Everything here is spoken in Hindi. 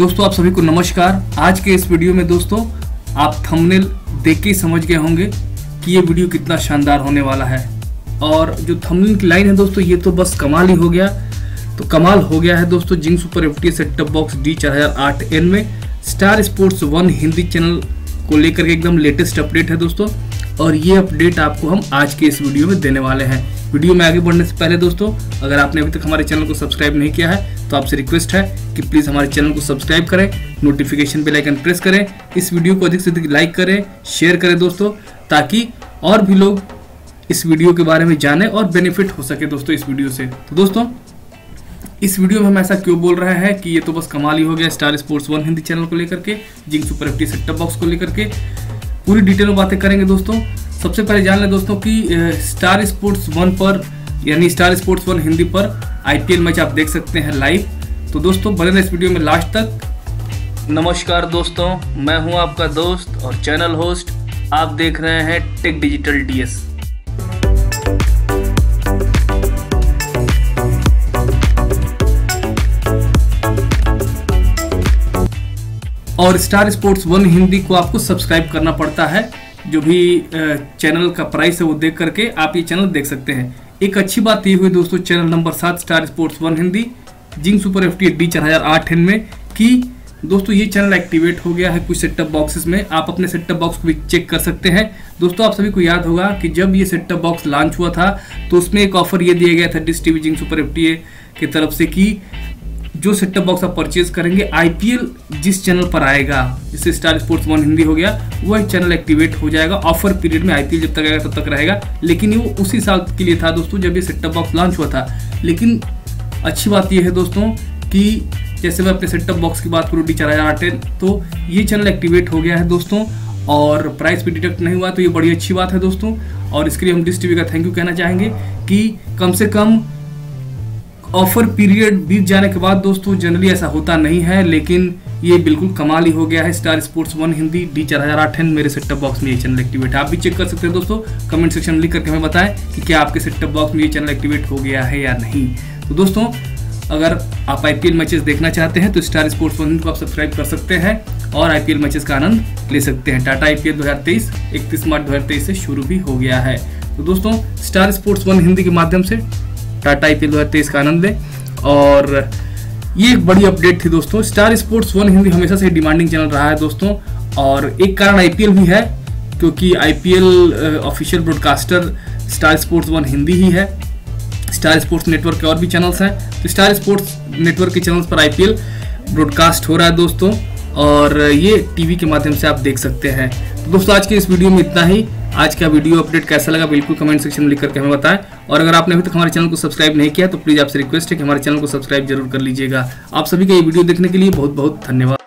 दोस्तों, आप सभी को नमस्कार। आज के इस वीडियो में दोस्तों, आप थंबनेल देख के समझ गए होंगे कि ये वीडियो कितना शानदार होने वाला है। और जो थंबनेल की लाइन है दोस्तों, ये तो बस कमाल ही हो गया। तो कमाल हो गया है दोस्तों Zing super F T set top box D चार हज़ार आठ एन में। Star Sports one Hindi channel को लेकर के एकदम लेटेस्ट अपडेट है दोस्तों। और ये अपडेट आपको हम आज के इस वीडियो में देने वाले हैं। वीडियो में आगे बढ़ने से पहले दोस्तों, अगर आपने अभी तक हमारे चैनल को सब्सक्राइब नहीं किया है तो आपसे रिक्वेस्ट है कि प्लीज़ हमारे चैनल को सब्सक्राइब करें नोटिफिकेशन बेल आइकन प्रेस करें, इस वीडियो को अधिक से अधिक लाइक करें शेयर करें दोस्तों, ताकि और भी लोग इस वीडियो के बारे में जाने और बेनिफिट हो सके दोस्तों इस वीडियो से। तो दोस्तों, इस वीडियो में हम ऐसा क्यों बोल रहे हैं कि ये तो बस कमाल ही हो गया Star Sports one Hindi channel को लेकर के Zing super F set box को लेकर के। पूरी डिटेल में बातें करेंगे दोस्तों। सबसे पहले जान लें दोस्तों कि स्टार स्पोर्ट्स वन पर, यानी स्टार स्पोर्ट्स वन हिंदी पर आईपीएल मैच आप देख सकते हैं लाइव तो दोस्तों, बने रहे इस वीडियो में लास्ट तक। नमस्कार दोस्तों, मैं हूँ आपका दोस्त और चैनल होस्ट आप देख रहे हैं टेक डिजिटल डीएस और स्टार स्पोर्ट्स वन हिंदी को आपको सब्सक्राइब करना पड़ता है। जो भी चैनल का प्राइस है वो देख करके आप ये चैनल देख सकते हैं। एक अच्छी बात ये हुई दोस्तों चैनल नंबर सात Star Sports one Hindi Zing super F T D चार हज़ार आठ में, कि दोस्तों ये चैनल एक्टिवेट हो गया है कुछ सेटअप बॉक्सेस में। आप अपने सेटअप बॉक्स को भी चेक कर सकते हैं। दोस्तों आप सभी को याद होगा कि जब ये सेटअप बॉक्स लॉन्च हुआ था तो उसमें एक ऑफ़र ये दिया गया था Dish TV Zing super F की तरफ़ से कि जो सेटअप बॉक्स आप परचेज करेंगे आईपीएल जिस चैनल पर आएगा, जिससे स्टार स्पोर्ट्स वन हिंदी हो गया वह चैनल एक्टिवेट हो जाएगा ऑफ़र पीरियड में आईपीएल जब तक आएगा, तब तक रहेगा। लेकिन वो उसी साल के लिए था दोस्तों, जब ये सेट सेटअप बॉक्स लॉन्च हुआ था। लेकिन अच्छी बात यह है दोस्तों कि जैसे मैं अपने सेटअप बॉक्स की बात करूँ डी चार हज़ार तो ये चैनल एक्टिवेट हो गया है दोस्तों, और प्राइस भी डिटेक्ट नहीं हुआ तो ये बड़ी अच्छी बात है दोस्तों। और इसके लिए हम डिस टीवी का थैंक यू कहना चाहेंगे कि कम से कम ऑफ़र पीरियड बीत जाने के बाद दोस्तों जनरली ऐसा होता नहीं है, लेकिन ये बिल्कुल कमाल ही हो गया है। Star Sports one Hindi D चार हज़ार आठ मेरे सेटअप बॉक्स में ये चैनल एक्टिवेट है। आप भी चेक कर सकते हैं दोस्तों कमेंट सेक्शन में लिख करके हमें बताएँ कि क्या आपके सेटअप बॉक्स में ये चैनल एक्टिवेट हो गया है या नहीं। तो दोस्तों, अगर आप आईपीएल मैचेस देखना चाहते हैं तो स्टार स्पोर्ट्स वन को आप सब्सक्राइब कर सकते हैं और आईपीएल मैचेस का आनंद ले सकते हैं। टाटा आईपीएल 2023 इकतीस मार्च 2023 से शुरू भी हो गया है। तो दोस्तों स्टार स्पोर्ट्स वन हिंदी के माध्यम से टाटा आई पी एल का आनंद लें। और ये एक बड़ी अपडेट थी दोस्तों, स्टार स्पोर्ट्स वन हिंदी हमेशा से डिमांडिंग चैनल रहा है दोस्तों। और एक कारण आईपीएल भी है, क्योंकि IPL official broadcaster Star Sports one Hindi ही है। स्टार स्पोर्ट्स नेटवर्क के और भी चैनल्स हैं। तो स्टार स्पोर्ट्स नेटवर्क के चैनल्स पर आईपीएल ब्रॉडकास्ट हो रहा है दोस्तों। और ये टीवी के माध्यम से आप देख सकते हैं। तो दोस्तों, आज के इस वीडियो में इतना ही। आज का वीडियो अपडेट कैसा लगा बिल्कुल कमेंट सेक्शन में लिख करके हमें बताएँ। और अगर आपने अभी तक हमारे चैनल को सब्सक्राइब नहीं किया तो प्लीज़ आपसे रिक्वेस्ट है कि हमारे चैनल को सब्सक्राइब ज़रूर कर लीजिएगा। आप सभी का ये वीडियो देखने के लिए बहुत बहुत धन्यवाद।